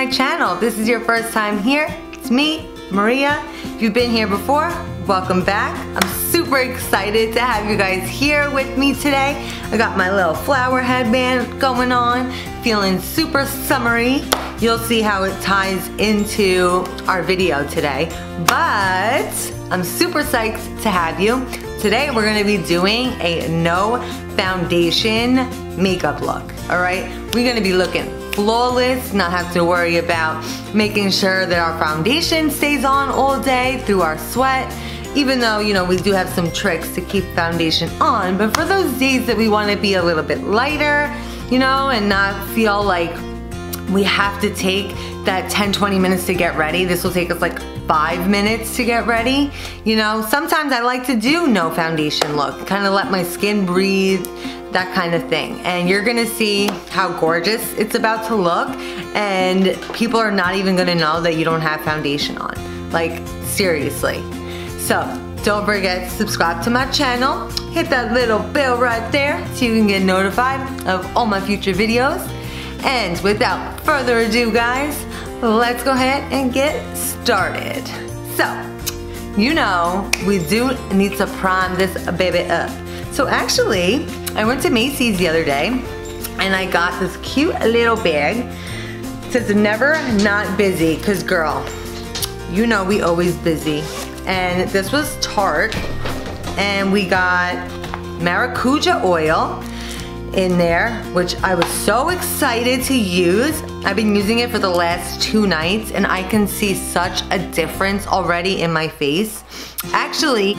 my channel. If this is your first time here, it's me, Maria. If you've been here before, welcome back. I'm super excited to have you guys here with me today. I got my little flower headband going on, feeling super summery. You'll see how it ties into our video today. But I'm super psyched to have you. Today we're gonna be doing a no foundation makeup look, all right? We're gonna be looking flawless, not have to worry about making sure that our foundation stays on all day through our sweat, even though, you know, we do have some tricks to keep foundation on, but for those days that we wanna be a little bit lighter, you know, and not feel like we have to take that 10, 20 minutes to get ready. This will take us like five minutes to get ready. You know, sometimes I like to do no foundation look, kind of let my skin breathe, that kind of thing. And you're gonna see how gorgeous it's about to look and people are not even gonna know that you don't have foundation on. Like, seriously. So, don't forget to subscribe to my channel. Hit that little bell right there so you can get notified of all my future videos. And without further ado, guys, let's go ahead and get started. So, you know, we do need to prime this baby up. So actually, I went to Macy's the other day and I got this cute little bag. It says never not busy, cause girl, you know we always busy. And this was Tarte and we got maracuja oil in there, which I was so excited to use. I've been using it for the last two nights and I can see such a difference already in my face. Actually,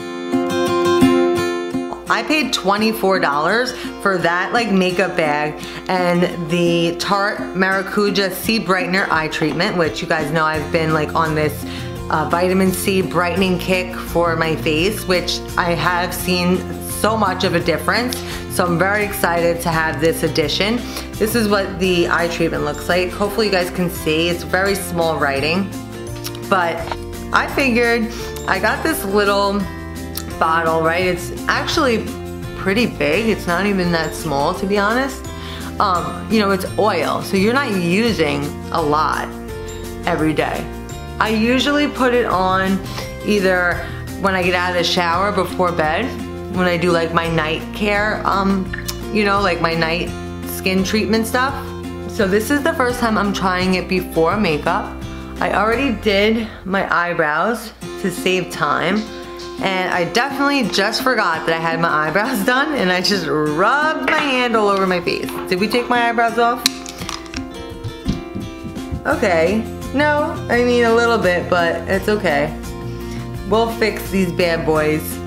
I paid $24 for that like makeup bag and the Tarte Maracuja C Brightener Eye Treatment, which you guys know I've been like on this uh, vitamin C brightening kick for my face, which I have seen so much of a difference. So I'm very excited to have this addition. This is what the eye treatment looks like. Hopefully you guys can see, it's very small writing. But I figured I got this little bottle, right? It's actually pretty big. It's not even that small to be honest. Um, you know, it's oil, so you're not using a lot every day. I usually put it on either when I get out of the shower before bed when I do like my night care, um, you know, like my night skin treatment stuff. So this is the first time I'm trying it before makeup. I already did my eyebrows to save time. And I definitely just forgot that I had my eyebrows done and I just rubbed my hand all over my face. Did we take my eyebrows off? Okay. No, I mean a little bit, but it's okay. We'll fix these bad boys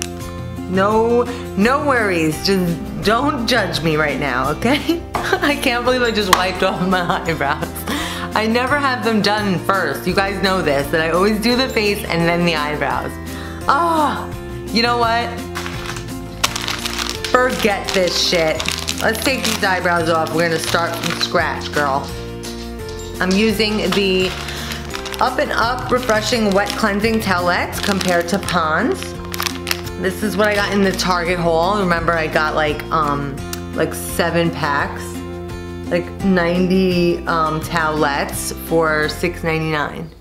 no, no worries. Just don't judge me right now, okay? I can't believe I just wiped off my eyebrows. I never have them done first. You guys know this, that I always do the face and then the eyebrows. Oh, you know what? Forget this shit. Let's take these eyebrows off. We're gonna start from scratch, girl. I'm using the Up and Up Refreshing Wet Cleansing Towelettes compared to Pond's. This is what I got in the Target haul. Remember I got like um like seven packs. Like 90 um, towelettes for $6.99.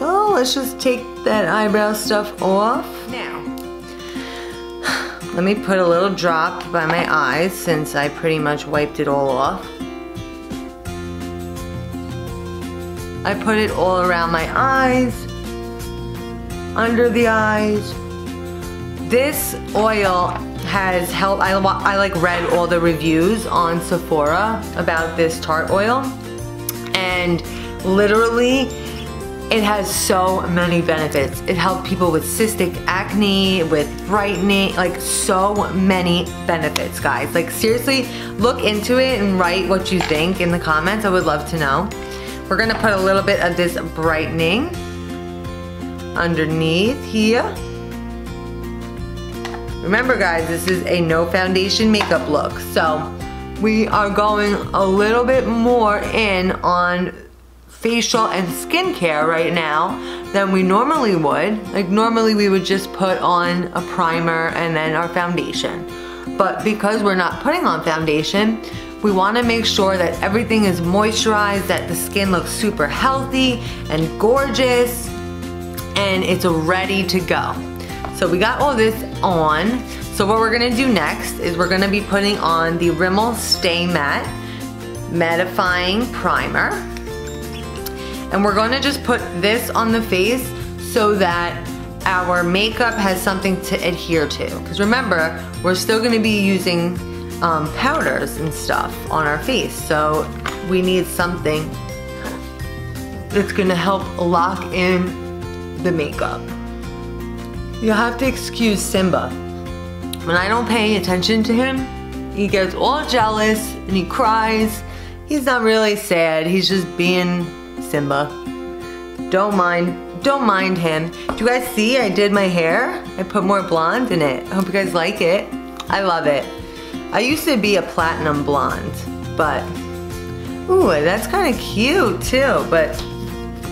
So let's just take that eyebrow stuff off. Now, let me put a little drop by my eyes since I pretty much wiped it all off. I put it all around my eyes, under the eyes, this oil has helped, I, I like read all the reviews on Sephora about this Tarte oil and literally it has so many benefits. It helps people with cystic acne, with brightening, like so many benefits, guys. Like seriously, look into it and write what you think in the comments. I would love to know. We're gonna put a little bit of this brightening underneath here. Remember guys, this is a no foundation makeup look. So we are going a little bit more in on facial and skincare right now than we normally would. Like normally we would just put on a primer and then our foundation. But because we're not putting on foundation, We wanna make sure that everything is moisturized, that the skin looks super healthy and gorgeous, and it's ready to go. So we got all this on. So what we're gonna do next is we're gonna be putting on the Rimmel Stay Matte Mattifying Primer. And we're gonna just put this on the face so that our makeup has something to adhere to. Because remember, we're still gonna be using um, powders and stuff on our face. So we need something that's gonna help lock in the makeup. You'll have to excuse Simba. When I don't pay attention to him, he gets all jealous and he cries. He's not really sad, he's just being Simba. Don't mind, don't mind him. Do you guys see I did my hair? I put more blonde in it. I hope you guys like it. I love it. I used to be a platinum blonde, but, ooh, that's kind of cute too, but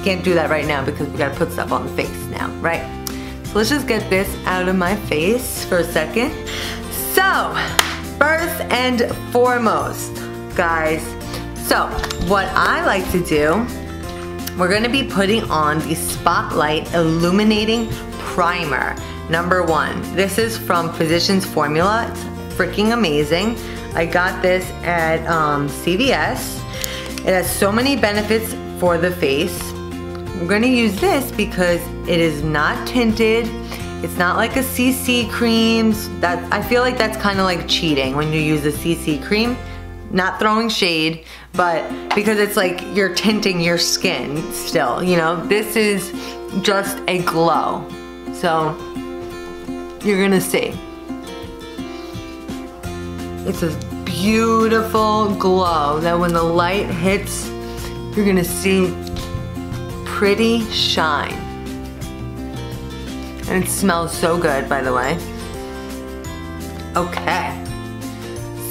can't do that right now because we gotta put stuff on the face now, right? So let's just get this out of my face for a second. So, first and foremost, guys, so what I like to do, we're gonna be putting on the Spotlight Illuminating Primer, number one. This is from Physicians Formula. It's freaking amazing. I got this at um, CVS. It has so many benefits for the face. We're gonna use this because it is not tinted. It's not like a CC creams. That I feel like that's kind of like cheating when you use a CC cream. Not throwing shade, but because it's like you're tinting your skin still, you know? This is just a glow. So, you're gonna see. It's a beautiful glow that when the light hits, you're gonna see pretty shine. And it smells so good, by the way. Okay.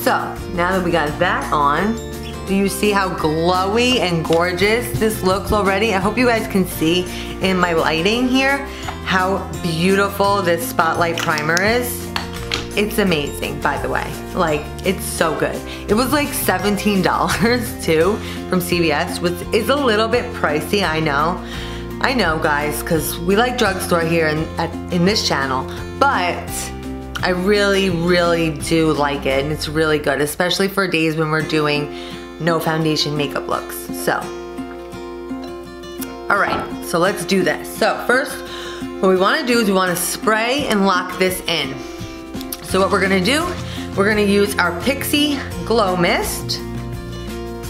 So, now that we got that on, do you see how glowy and gorgeous this looks already? I hope you guys can see in my lighting here how beautiful this spotlight primer is. It's amazing, by the way. Like, it's so good. It was like $17 too from CVS, which is a little bit pricey, I know. I know, guys, because we like drugstore here in, at, in this channel, but I really, really do like it, and it's really good, especially for days when we're doing no foundation makeup looks. So, all right, so let's do this. So first, what we wanna do is we wanna spray and lock this in. So what we're gonna do, we're gonna use our Pixi Glow Mist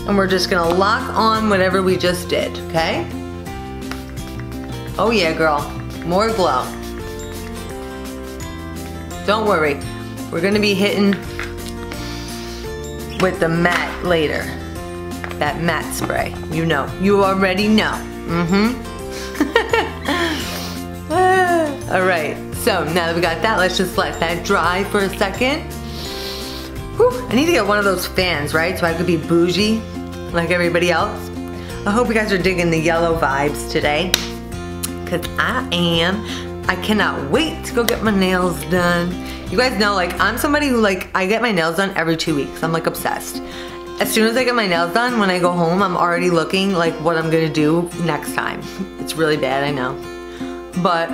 and we're just gonna lock on whatever we just did, okay? Oh yeah, girl, more glow. Don't worry, we're gonna be hitting with the matte later. That matte spray, you know, you already know. Mm-hmm. All right, so now that we got that, let's just let that dry for a second. Whew, I need to get one of those fans, right? So I could be bougie like everybody else. I hope you guys are digging the yellow vibes today. Cause I am. I cannot wait to go get my nails done. You guys know like I'm somebody who like, I get my nails done every two weeks. I'm like obsessed. As soon as I get my nails done, when I go home, I'm already looking like what I'm gonna do next time. It's really bad, I know. But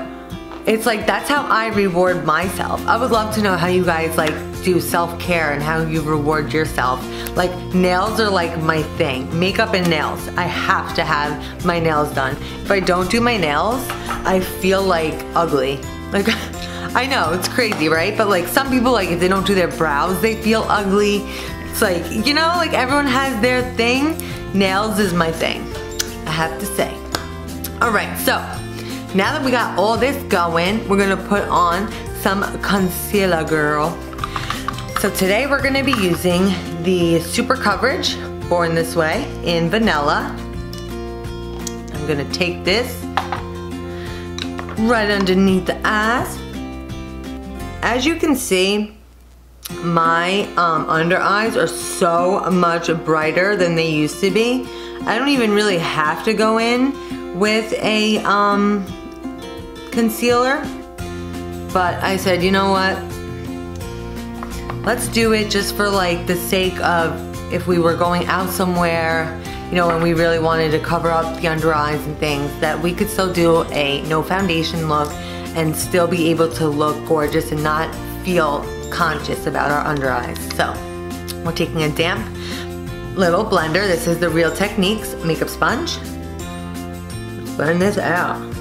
it's like that's how I reward myself. I would love to know how you guys like do self-care and how you reward yourself. Like nails are like my thing. Makeup and nails. I have to have my nails done. If I don't do my nails, I feel like ugly. Like I know, it's crazy, right? But like some people like if they don't do their brows, they feel ugly. It's like, you know, like everyone has their thing. Nails is my thing. I have to say. All right, so now that we got all this going, we're gonna put on some concealer, girl. So today we're gonna be using the Super Coverage Born This Way in Vanilla. I'm gonna take this right underneath the eyes. As you can see, my um, under eyes are so much brighter than they used to be. I don't even really have to go in with a um, concealer. But I said, you know what? Let's do it just for like the sake of if we were going out somewhere, you know, and we really wanted to cover up the under eyes and things, that we could still do a no foundation look and still be able to look gorgeous and not feel conscious about our under eyes. So we're taking a damp little blender. This is the Real Techniques makeup sponge. Blend this out.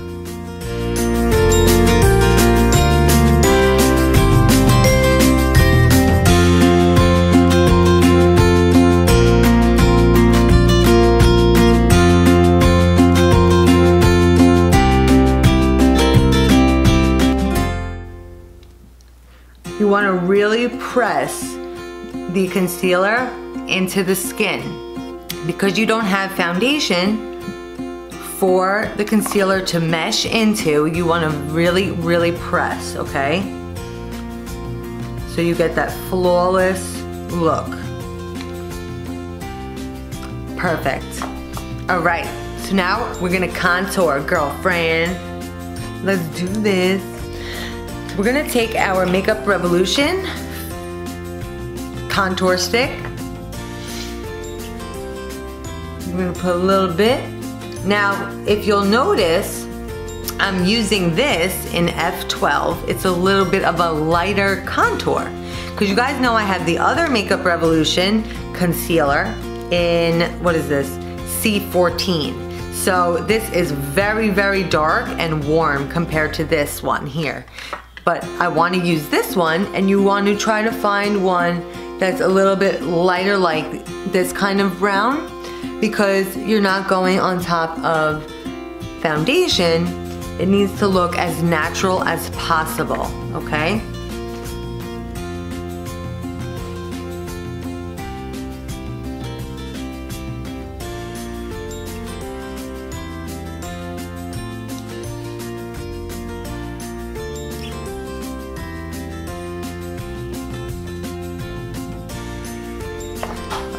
To really press the concealer into the skin. Because you don't have foundation for the concealer to mesh into, you want to really, really press, okay? So you get that flawless look. Perfect. All right, so now we're gonna contour, girlfriend. Let's do this. We're gonna take our Makeup Revolution contour stick. We're gonna put a little bit. Now, if you'll notice, I'm using this in F12. It's a little bit of a lighter contour. Because you guys know I have the other Makeup Revolution concealer in, what is this, C14. So this is very, very dark and warm compared to this one here but I want to use this one and you want to try to find one that's a little bit lighter like this kind of brown because you're not going on top of foundation. It needs to look as natural as possible, okay?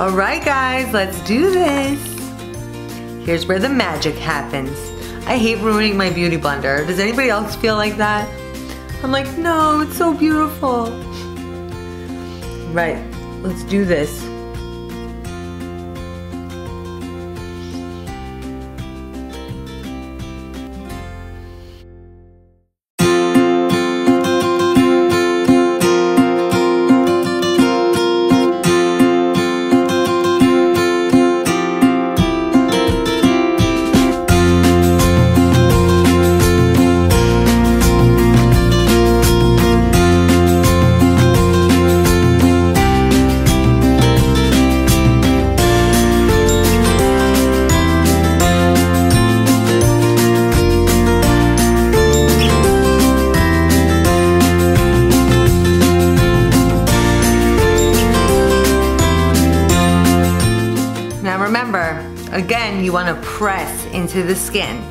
All right, guys, let's do this. Here's where the magic happens. I hate ruining my beauty blender. Does anybody else feel like that? I'm like, no, it's so beautiful. Right, let's do this. Skin.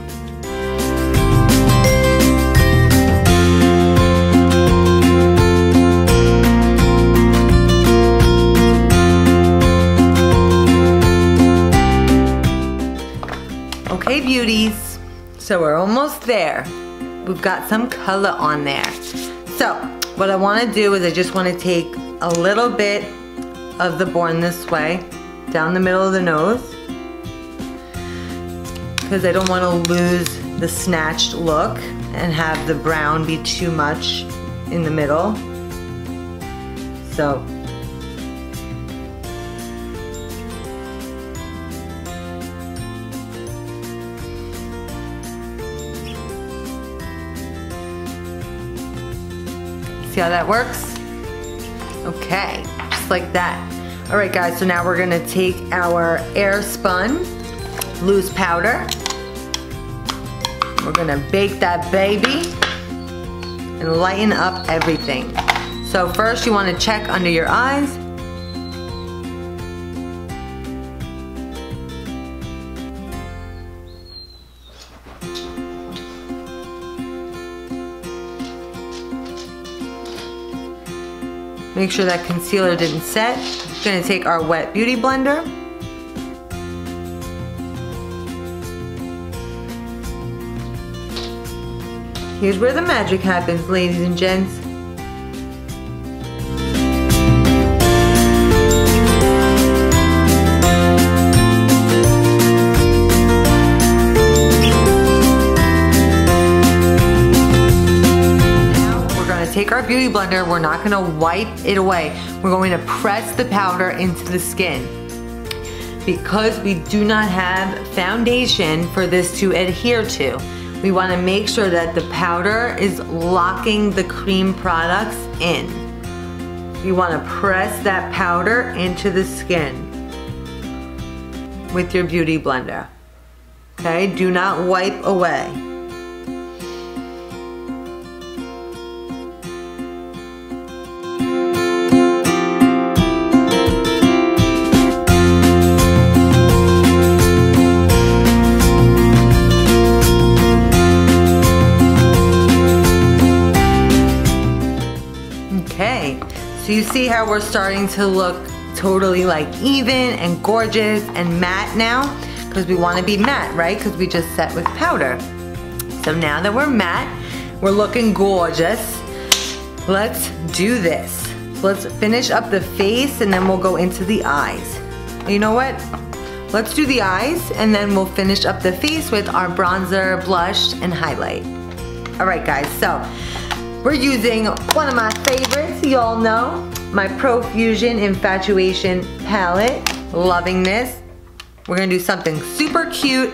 Okay, beauties, so we're almost there. We've got some color on there. So, what I wanna do is I just wanna take a little bit of the Born This Way down the middle of the nose because I don't want to lose the snatched look and have the brown be too much in the middle. So See how that works? Okay, just like that. All right guys, so now we're gonna take our Airspun loose powder we're gonna bake that baby and lighten up everything. So first you wanna check under your eyes. Make sure that concealer didn't set. We're gonna take our wet beauty blender Here's where the magic happens, ladies and gents. take our beauty blender, we're not gonna wipe it away. We're going to press the powder into the skin. Because we do not have foundation for this to adhere to we wanna make sure that the powder is locking the cream products in. You wanna press that powder into the skin with your beauty blender. Okay, do not wipe away. So you see how we're starting to look totally like even and gorgeous and matte now because we want to be matte, right? Because we just set with powder. So now that we're matte, we're looking gorgeous. Let's do this. let's finish up the face and then we'll go into the eyes. You know what? Let's do the eyes and then we'll finish up the face with our bronzer, blush, and highlight. All right guys, so we're using one of my favorites, you all know, my Profusion Infatuation palette. Loving this. We're gonna do something super cute,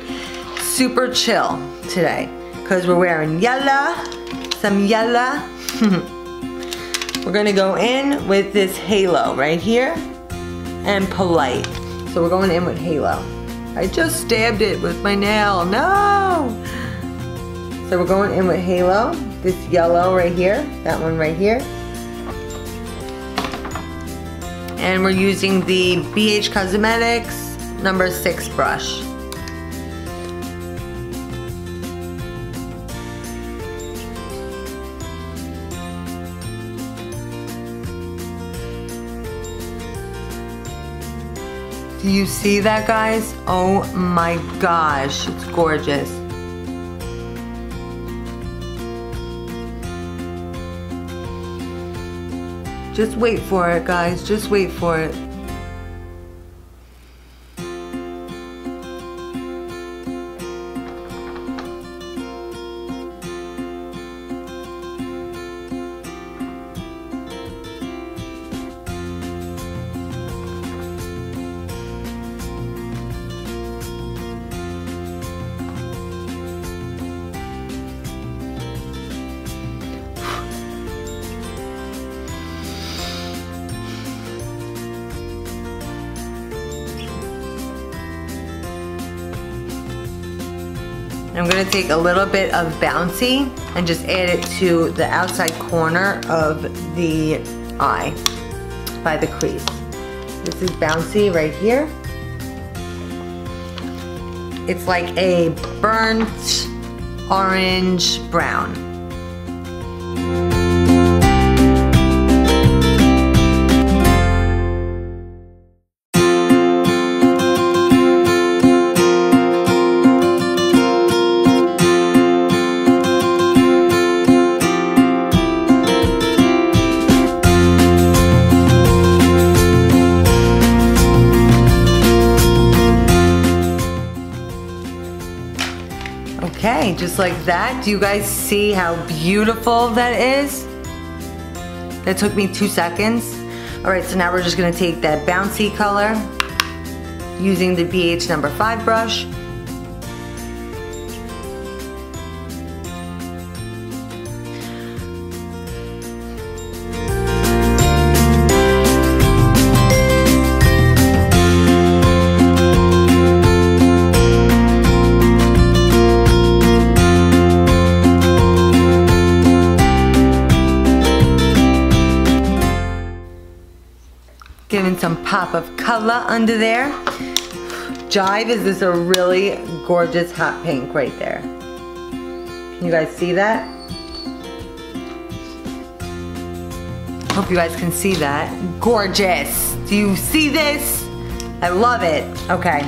super chill today. Cause we're wearing yellow, some yellow. we're gonna go in with this halo right here and polite. So we're going in with halo. I just stabbed it with my nail, no! So we're going in with halo, this yellow right here, that one right here. And we're using the BH Cosmetics number six brush. Do you see that guys? Oh my gosh, it's gorgeous. Just wait for it guys, just wait for it. I'm gonna take a little bit of Bouncy and just add it to the outside corner of the eye by the crease. This is Bouncy right here. It's like a burnt orange brown. Like that. Do you guys see how beautiful that is? That took me two seconds. All right, so now we're just gonna take that bouncy color using the BH number five brush pop of color under there. Jive is this a really gorgeous hot pink right there. Can you guys see that? Hope you guys can see that. Gorgeous. Do you see this? I love it. Okay.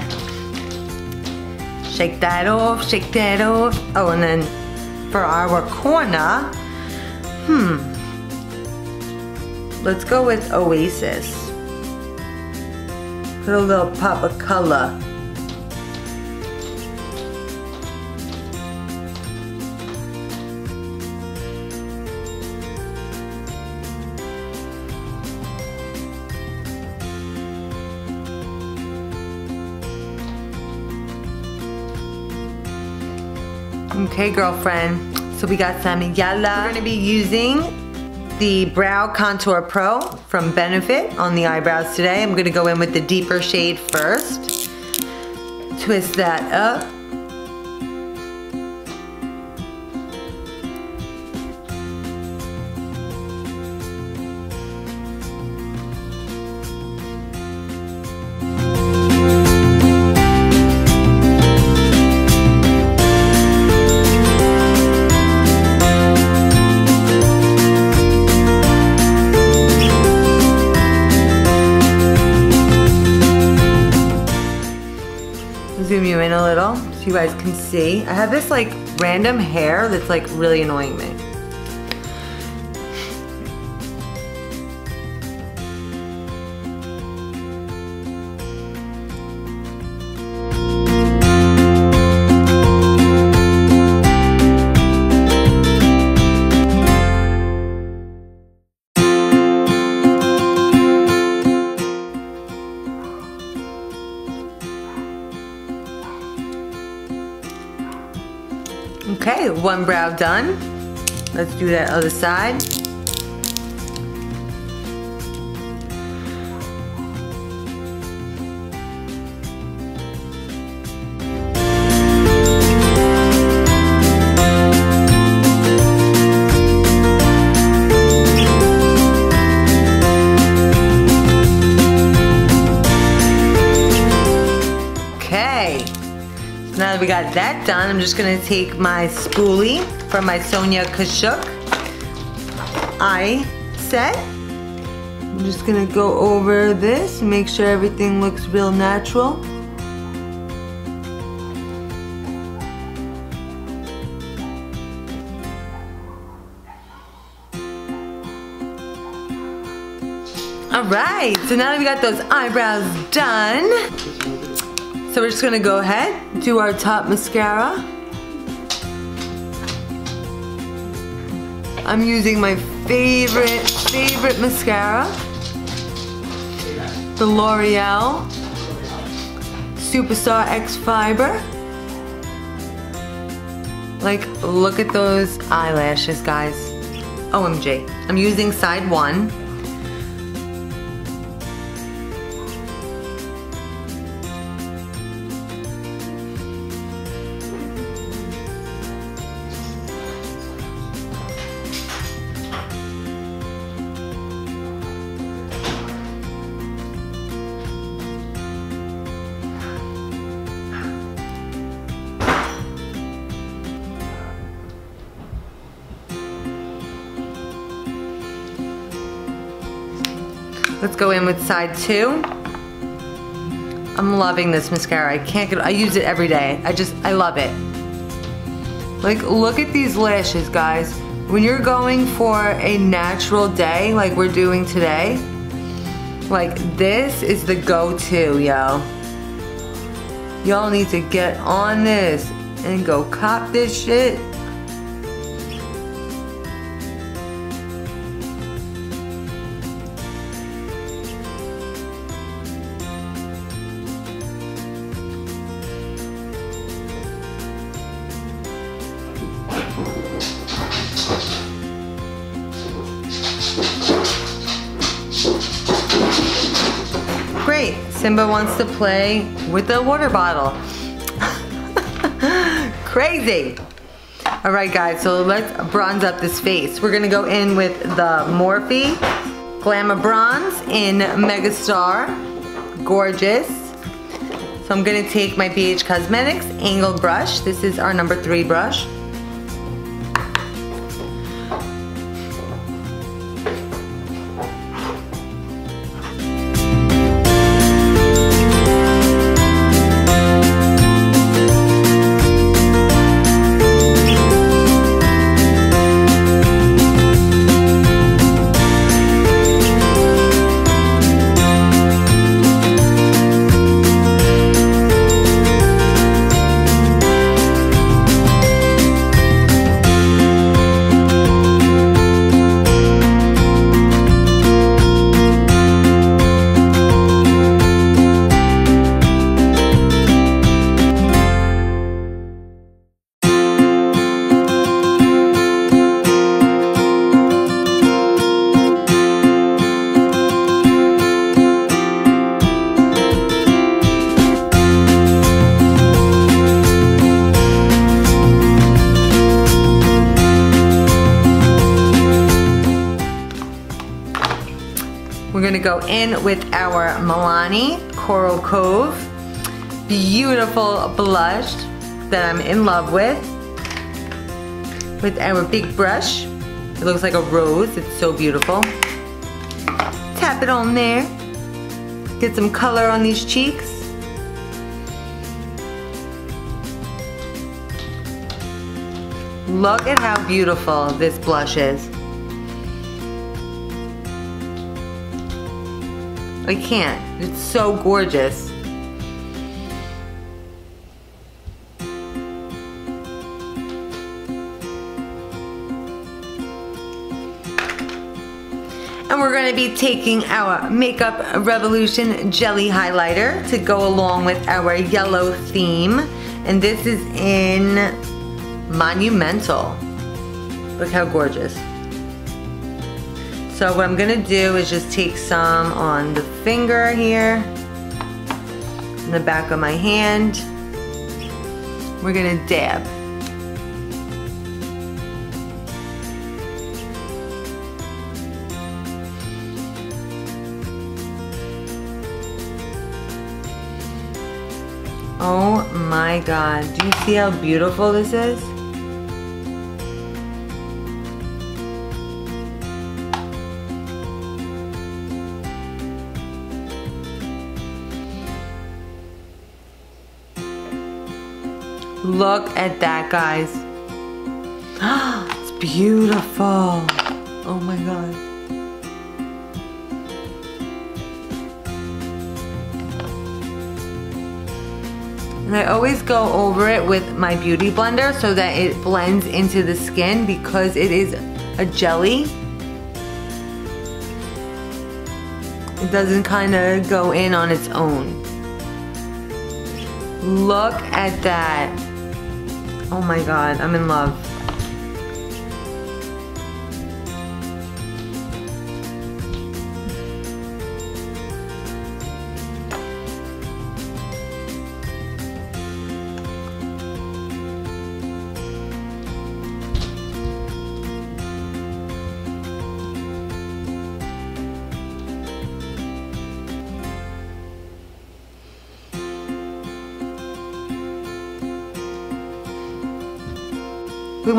Shake that off, shake that off. Oh, and then for our corner, hmm. Let's go with Oasis. Put a little pop of color. Okay, girlfriend. So we got some yellow. We're gonna be using the Brow Contour Pro from Benefit on the eyebrows today. I'm gonna go in with the deeper shade first. Twist that up. Guys can see. I have this like random hair that's like really annoying me. One brow done. Let's do that other side. That done, I'm just gonna take my spoolie from my Sonia Kashuk eye set. I'm just gonna go over this, make sure everything looks real natural. All right, so now that we got those eyebrows done, so we're just gonna go ahead, do our top mascara. I'm using my favorite, favorite mascara. The L'Oreal Superstar X Fiber. Like, look at those eyelashes, guys. OMG. I'm using side one. Let's go in with side two. I'm loving this mascara. I can't get, I use it every day. I just, I love it. Like, look at these lashes, guys. When you're going for a natural day, like we're doing today, like this is the go-to, yo. Y'all need to get on this and go cop this shit. Simba wants to play with a water bottle. Crazy. All right guys, so let's bronze up this face. We're gonna go in with the Morphe Glamour Bronze in Megastar. Gorgeous. So I'm gonna take my BH Cosmetics angled brush. This is our number three brush. Gonna go in with our Milani Coral Cove. Beautiful blush that I'm in love with. With our big brush. It looks like a rose, it's so beautiful. Tap it on there. Get some color on these cheeks. Look at how beautiful this blush is. I can't. It's so gorgeous. And we're gonna be taking our Makeup Revolution Jelly Highlighter to go along with our yellow theme. And this is in Monumental. Look how gorgeous. So what I'm gonna do is just take some on the finger here, in the back of my hand. We're gonna dab. Oh my God, do you see how beautiful this is? Look at that, guys. it's beautiful. Oh my God. And I always go over it with my beauty blender so that it blends into the skin because it is a jelly. It doesn't kind of go in on its own. Look at that. Oh my God, I'm in love.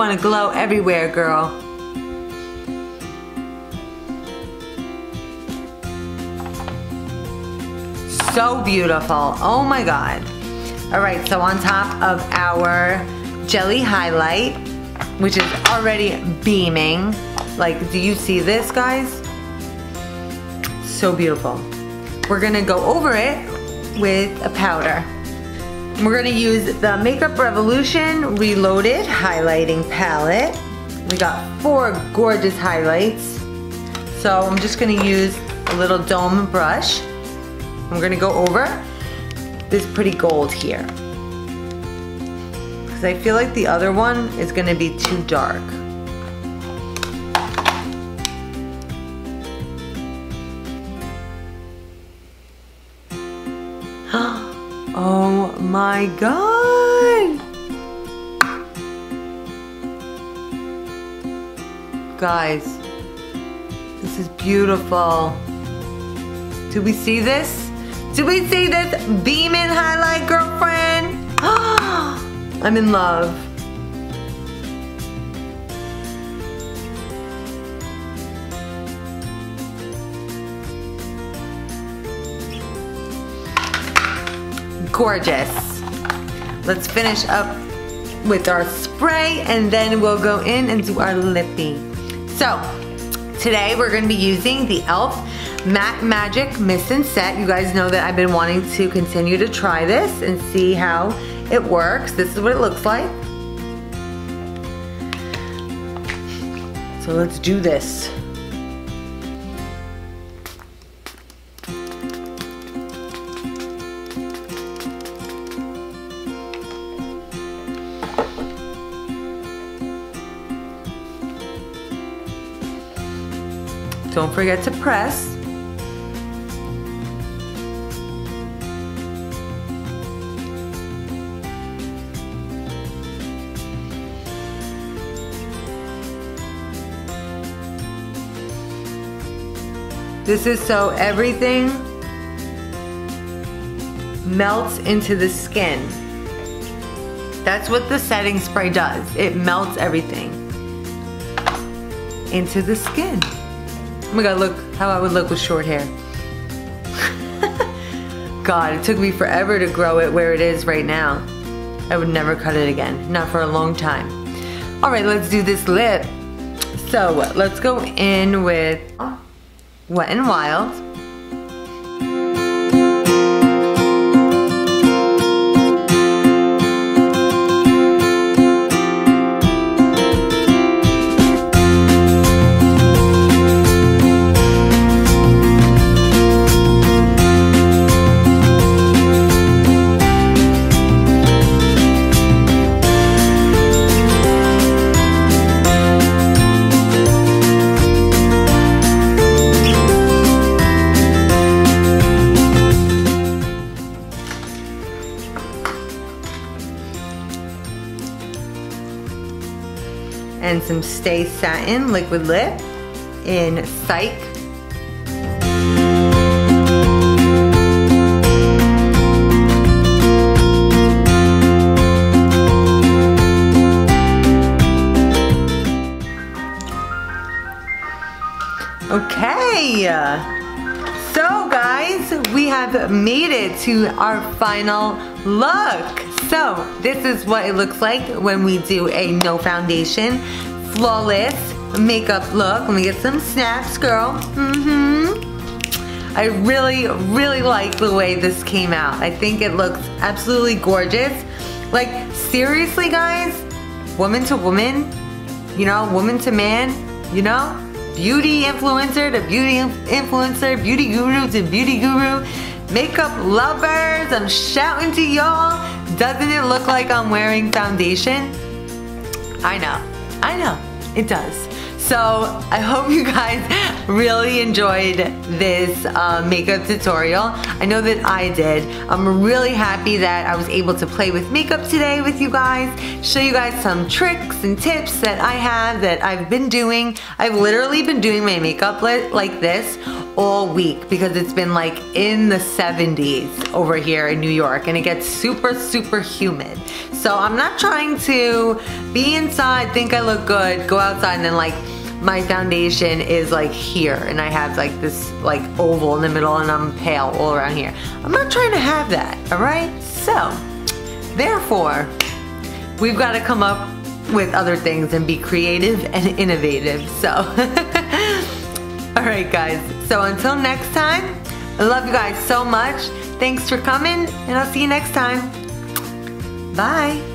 Want to glow everywhere, girl. So beautiful. Oh my God. All right, so on top of our jelly highlight, which is already beaming. Like, do you see this, guys? So beautiful. We're gonna go over it with a powder. We're gonna use the Makeup Revolution Reloaded Highlighting Palette. We got four gorgeous highlights. So I'm just gonna use a little dome brush. I'm gonna go over this pretty gold here. Because I feel like the other one is gonna be too dark. My god! Guys, this is beautiful. Do we see this? Do we see this beaming highlight, girlfriend? I'm in love. Gorgeous. Let's finish up with our spray and then we'll go in and do our lippy. So, today we're gonna be using the e.l.f. Matte Magic Mist and Set. You guys know that I've been wanting to continue to try this and see how it works. This is what it looks like. So let's do this. Don't forget to press. This is so everything melts into the skin. That's what the setting spray does. It melts everything into the skin. Oh my god, look how I would look with short hair. god, it took me forever to grow it where it is right now. I would never cut it again, not for a long time. All right, let's do this lip. So let's go in with Wet n Wild. And some Stay Satin Liquid Lip in Psych. Okay, so we have made it to our final look. So this is what it looks like when we do a no foundation, flawless makeup look. Let me get some snaps, girl. Mm-hmm. I really, really like the way this came out. I think it looks absolutely gorgeous. Like, seriously, guys, woman to woman, you know, woman to man, you know, beauty influencer to beauty influencer, beauty guru to beauty guru, makeup lovers, I'm shouting to y'all. Doesn't it look like I'm wearing foundation? I know, I know, it does. So I hope you guys really enjoyed this uh, makeup tutorial. I know that I did. I'm really happy that I was able to play with makeup today with you guys, show you guys some tricks and tips that I have that I've been doing. I've literally been doing my makeup like this all week because it's been like in the 70s over here in New York and it gets super, super humid. So I'm not trying to be inside, think I look good, go outside and then like my foundation is like here and I have like this like oval in the middle and I'm pale all around here. I'm not trying to have that, all right? So, therefore, we've got to come up with other things and be creative and innovative. So, all right guys, so until next time, I love you guys so much. Thanks for coming and I'll see you next time. Bye.